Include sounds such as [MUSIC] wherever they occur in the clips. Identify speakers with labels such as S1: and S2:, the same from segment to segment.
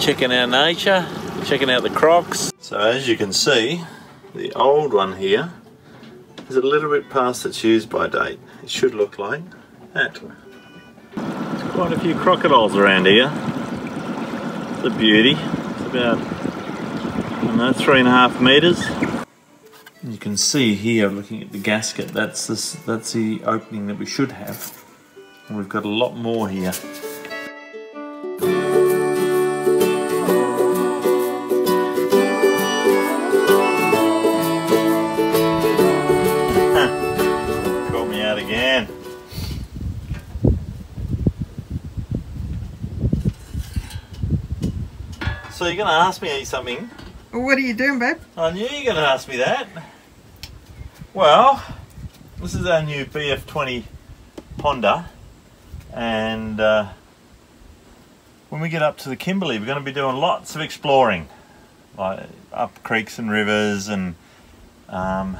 S1: checking out nature, checking out the crocs. So as you can see, the old one here is a little bit past its use by date. It should look like that. There's quite a few crocodiles around here. It's a beauty. It's about, I don't know, three and a half metres. You can see here, looking at the gasket, that's this, that's the opening that we should have. And we've got a lot more here. You're going to ask me something?
S2: What are you doing, babe?
S1: I knew you were going to ask me that. Well, this is our new BF20 Honda, and uh, when we get up to the Kimberley, we're going to be doing lots of exploring, like up creeks and rivers, and um,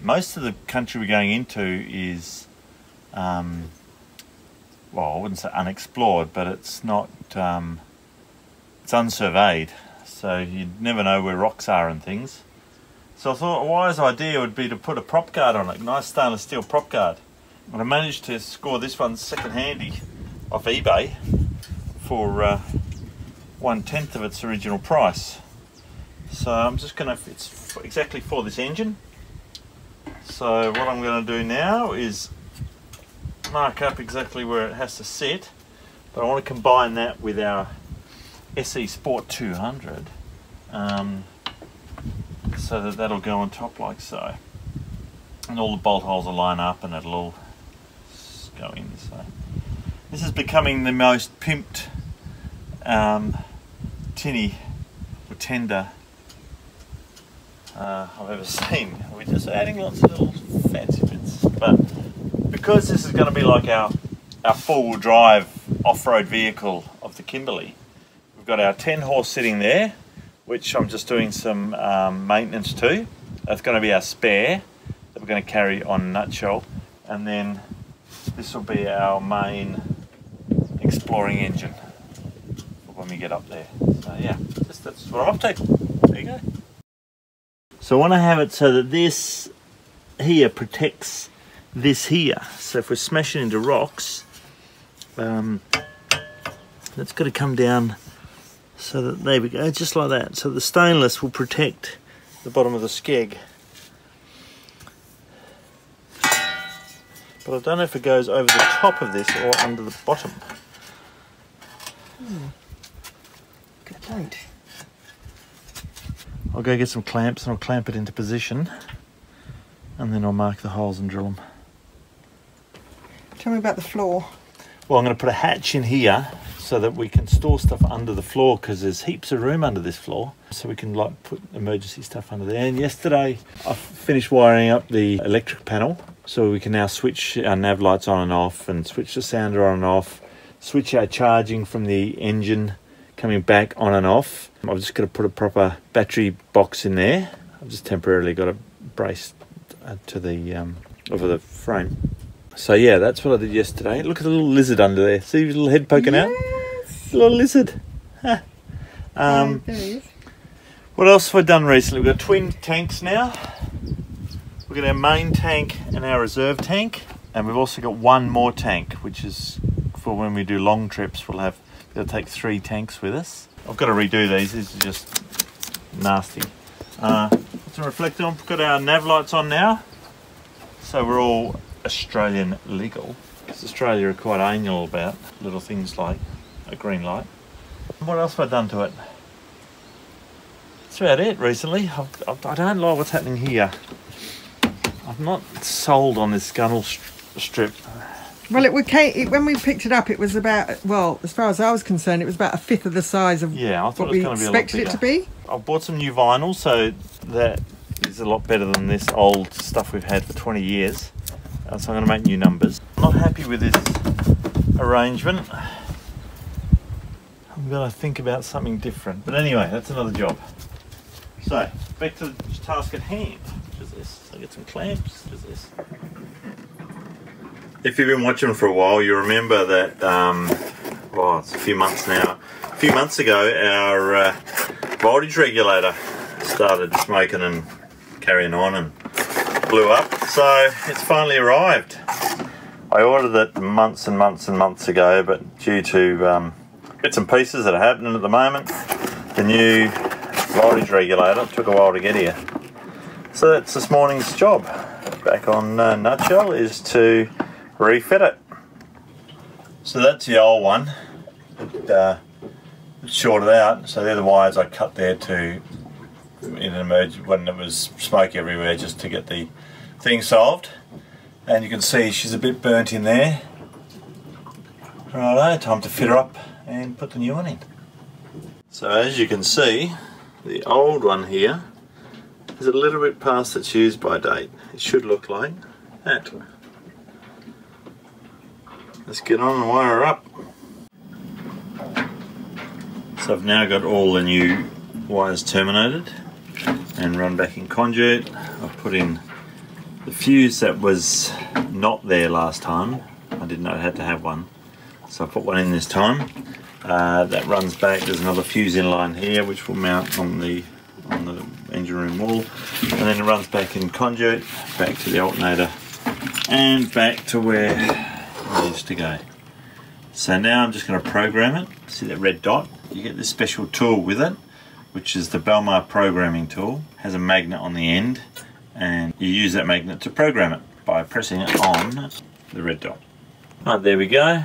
S1: most of the country we're going into is, um, well, I wouldn't say unexplored, but it's not, um, it's unsurveyed, so you'd never know where rocks are and things. So I thought a wise idea would be to put a prop guard on it, a nice stainless steel prop guard. And I managed to score this one second handy off eBay for uh, one tenth of its original price. So I'm just going to, it's exactly for this engine. So what I'm going to do now is mark up exactly where it has to sit, but I want to combine that with our SE Sport 200. Um, so that that'll go on top like so. And all the bolt holes will line up and it'll all go in so. This is becoming the most pimped um, tinny or tender uh, I've ever [LAUGHS] seen. We're just adding lots of little fancy bits. But because this is going to be like our our four-wheel drive off-road vehicle of the Kimberley we've got our 10 horse sitting there which I'm just doing some um, maintenance to. That's going to be our spare that we're going to carry on Nutshell. And then this will be our main exploring engine when we get up there. So yeah, just, that's what I'm up to. There you go. So I want to have it so that this here protects this here. So if we're smashing into rocks, um, that's got to come down so that there we go just like that so the stainless will protect the bottom of the skeg but I don't know if it goes over the top of this or under the bottom
S2: Hmm. Good point.
S1: I'll go get some clamps and I'll clamp it into position and then I'll mark the holes and drill them
S2: Tell me about the floor.
S1: well I'm going to put a hatch in here so that we can store stuff under the floor because there's heaps of room under this floor. So we can like put emergency stuff under there. And yesterday I finished wiring up the electric panel. So we can now switch our nav lights on and off and switch the sounder on and off switch our charging from the engine coming back on and off. I've just got to put a proper battery box in there. I've just temporarily got a brace uh, to the um, over the frame so yeah, that's what I did yesterday. Look at the little lizard under there. See his little head poking out? Little lizard. Um,
S2: there he is.
S1: what else have I done recently? We've got twin tanks now. We've got our main tank and our reserve tank. And we've also got one more tank, which is for when we do long trips. We'll have, we'll take three tanks with us. I've got to redo these. These are just nasty. Uh, some reflector on. We've got our nav lights on now. So we're all Australian legal. Because Australia are quite anal about little things like a green light. What else have I done to it? That's about it recently. I've, I've, I don't like what's happening here. I'm not sold on this gunnel stri- strip.
S2: Well, it, would, it when we picked it up, it was about well, as far as I was concerned, it was about a fifth of the size of
S1: Yeah, I thought
S2: what
S1: it was
S2: we
S1: going to be a lot
S2: expected it to be.
S1: I've bought some new vinyl, so that is a lot better than this old stuff we've had for 20 years. So I'm going to make new numbers. I'm not happy with this arrangement. I'm going to think about something different. But anyway, that's another job. So, back to the task at hand, this. I get some clamps, this. If you've been watching for a while, you remember that, um, well, it's a few months now. A few months ago, our uh, voltage regulator started smoking and carrying on and blew up. So it's finally arrived. I ordered it months and months and months ago, but due to um, bits and pieces that are happening at the moment, the new voltage regulator took a while to get here. So that's this morning's job. Back on uh, Nutshell is to refit it. So that's the old one. It, uh, shorted out. So they're the wires I cut there to in an emergency when it was smoke everywhere just to get the thing solved. And you can see she's a bit burnt in there. Righto, time to fit her up and put the new one in. So as you can see, the old one here is a little bit past its use by date. It should look like that. Let's get on and wire her up. So I've now got all the new wires terminated and run back in conduit. I've put in the fuse that was not there last time. I didn't know I had to have one. So I put one in this time. Uh, that runs back. There's another fuse in line here which will mount on the on the engine room wall. And then it runs back in conduit, back to the alternator and back to where it needs to go. So now I'm just going to program it. See that red dot? You get this special tool with it, which is the Balmar programming tool. It has a magnet on the end, and you use that magnet to program it by pressing it on the red dot. Right, there we go.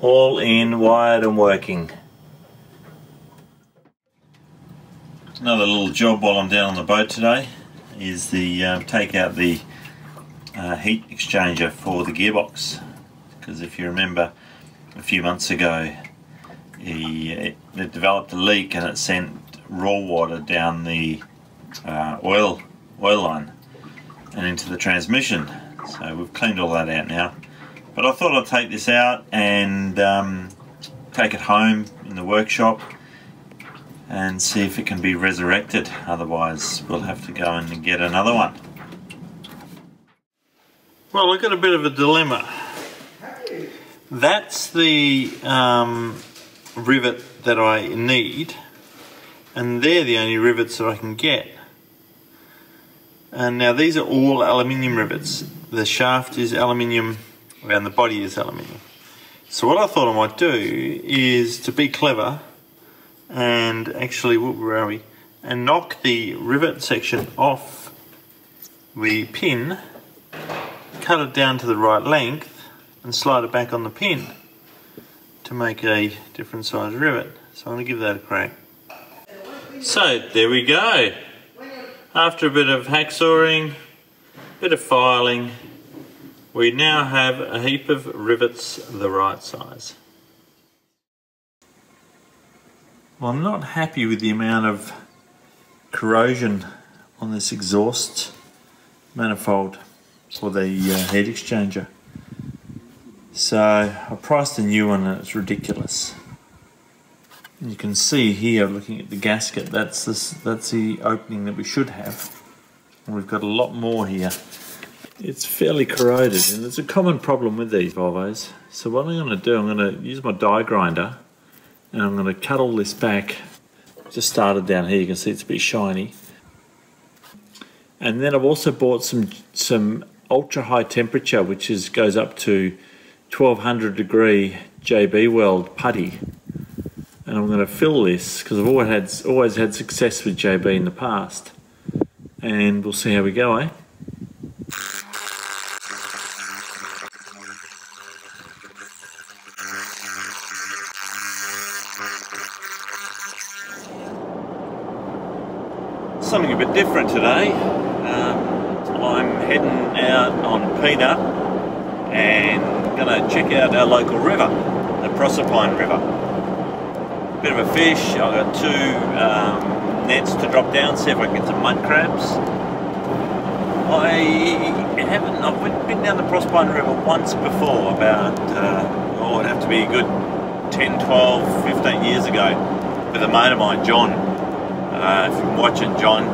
S1: All in, wired and working. Another little job while I'm down on the boat today is the uh, take out the uh, heat exchanger for the gearbox because if you remember a few months ago he, it, it, developed a leak and it sent raw water down the uh, oil oil line and into the transmission. So we've cleaned all that out now. But I thought I'd take this out and um, take it home in the workshop and see if it can be resurrected. Otherwise we'll have to go and get another one. Well I've got a bit of a dilemma. That's the um, rivet that I need and they're the only rivets that I can get. And now these are all aluminium rivets. The shaft is aluminium and the body is aluminium. So what I thought I might do is to be clever and actually, where are we? And knock the rivet section off the pin, cut it down to the right length and slide it back on the pin to make a different size rivet. So I'm going to give that a crack. So there we go. After a bit of hacksawing, a bit of filing, we now have a heap of rivets the right size. Well, I'm not happy with the amount of corrosion on this exhaust manifold for the uh, heat exchanger. So I priced a new one and it's ridiculous. And you can see here, looking at the gasket, that's this, that's the opening that we should have. And we've got a lot more here. It's fairly corroded, and it's a common problem with these Volvos. So what I'm going to do, I'm going to use my die grinder, and I'm going to cut all this back. Just started down here, you can see it's a bit shiny. And then I've also bought some some ultra high temperature, which is goes up to 1200 degree JB Weld putty and I'm going to fill this because I've always had always had success with JB in the past. And we'll see how we go eh? Something a bit different today. Um, I'm heading out on Peanut and going to check out our local river, the Proserpine River. Bit of a fish, I've got two um, nets to drop down, see if I can get some mud crabs. I haven't, I've been down the Proserpine River once before, about, uh, oh, it'd have to be a good 10, 12, 15 years ago, with a mate of mine, John. Uh, if you're watching John,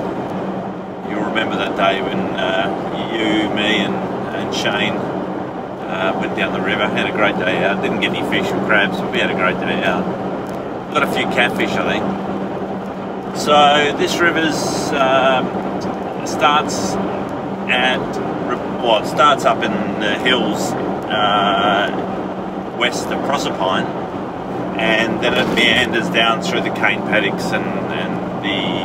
S1: you'll remember that day when uh, you, me and, and Shane uh, went down the river, had a great day out. Didn't get any fish or crabs, but we had a great day out. Got a few catfish, I think. So this river's um, starts at well, it starts up in the hills uh, west of Proserpine, and then it meanders down through the cane paddocks and, and the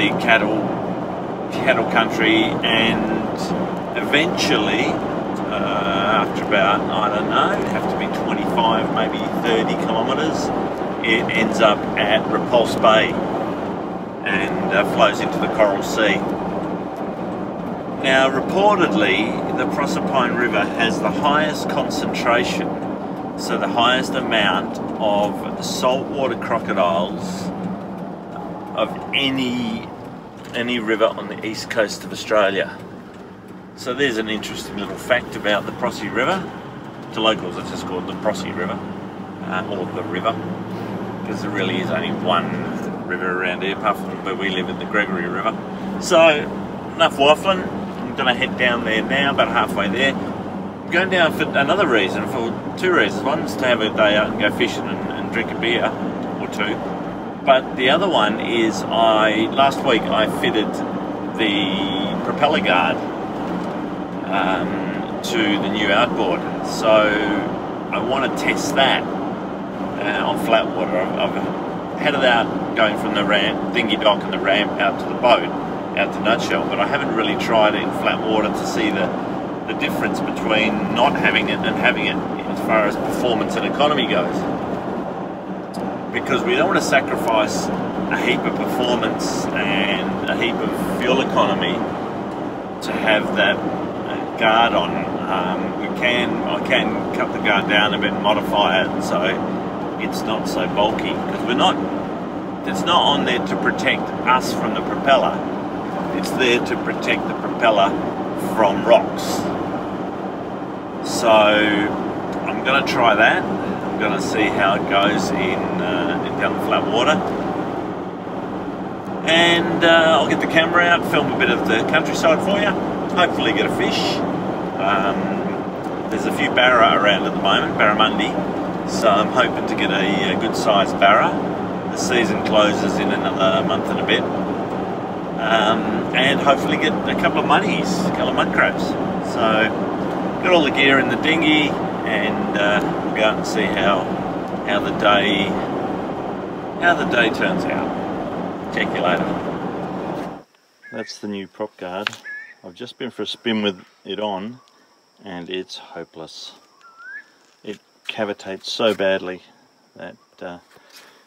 S1: the cattle cattle country, and eventually, after about I don't know, it'd have to be 25, maybe 30 kilometres, it ends up at Repulse Bay and uh, flows into the Coral Sea. Now, reportedly, the Proserpine River has the highest concentration, so the highest amount of saltwater crocodiles of any any river on the east coast of Australia. So there's an interesting little fact about the Prossie River. To locals, it's just called the Prossie River, uh, or the river, because there really is only one river around here, apart from where we live in the Gregory River. So, enough waffling I'm going to head down there now, about halfway there. I'm going down for another reason, for two reasons. One's to have a day out and go fishing and, and drink a beer or two. But the other one is I last week I fitted the propeller guard um, to the new outboard, so I want to test that uh, on flat water. I've, headed out going from the ramp, dinghy dock and the ramp out to the boat out to nutshell, but I haven't really tried it in flat water to see the, the difference between not having it and having it as far as performance and economy goes. Because we don't want to sacrifice a heap of performance and a heap of fuel economy to have that guard on. Um, we can, I can cut the guard down a bit and modify it so it's not so bulky because we're not, it's not on there to protect us from the propeller it's there to protect the propeller from rocks. So I'm going to try that. I'm going to see how it goes in, uh, in down the flat water. And uh, I'll get the camera out, film a bit of the countryside for you. Hopefully get a fish. Um, there's a few barra around at the moment, barramundi. So I'm hoping to get a, a good sized barra. The season closes in another month and a bit um, and hopefully get a couple of muddies, a couple of mud crabs. So got all the gear in the dinghy and uh, we'll go out and see how how the day how the day turns out. Check you later. That's the new prop guard. I've just been for a spin with it on and it's hopeless. It cavitates so badly that uh,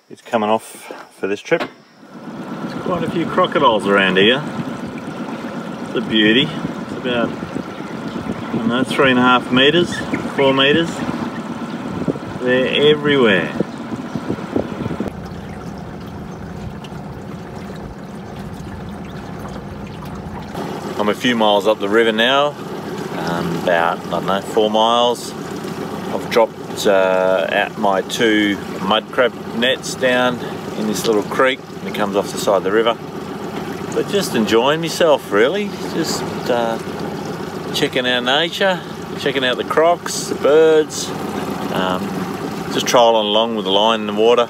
S1: it's coming off for this trip quite a few crocodiles around here. It's a beauty. It's about, I know, three and a half metres, four metres. They're everywhere. A few miles up the river now, um, about, I don't know, four miles. I've dropped uh, out my two mud crab nets down in this little creek that comes off the side of the river. But just enjoying myself really, just uh, checking out nature, checking out the crocs, the birds, um, just trolling along with the line in the water.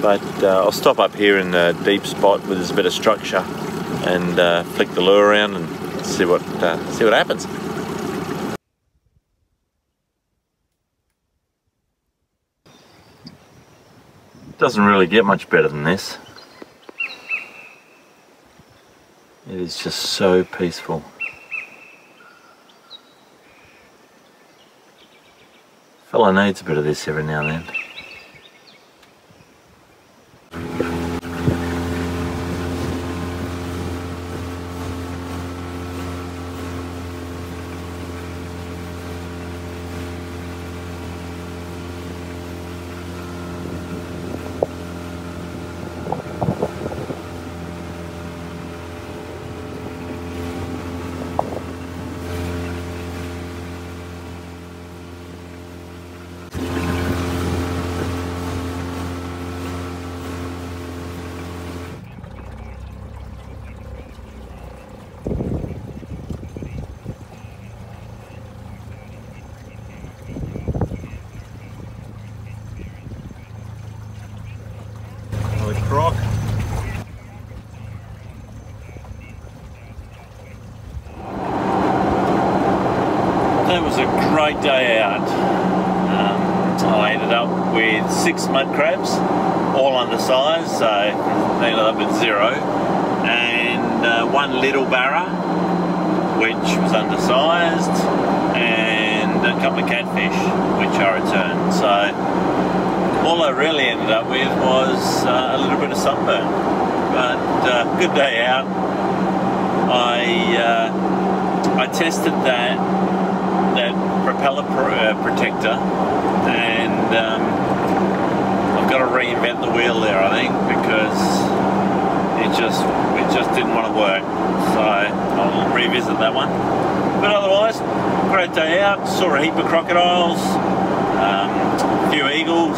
S1: But uh, I'll stop up here in the deep spot where there's a bit of structure and uh, flick the lure around and see what uh, see what happens. Doesn't really get much better than this. It is just so peaceful. Fellow needs a bit of this every now and then. With Croc. That was a great day out. Um, I ended up with six mud crabs, all undersized, so ended up at zero, and uh, one little barra, which was undersized, and a couple of catfish, which I returned. So all I really ended up with was uh, a little bit of sunburn. But uh, good day out. I uh, I tested that that propeller pro uh, protector, and um, I've got to reinvent the wheel there. I think because it just it just didn't want to work. So I'll revisit that one. But otherwise, great day out. Saw a heap of crocodiles. Um, few eagles.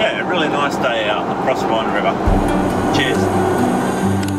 S1: Yeah, really nice day out on the Proserpine River. Cheers.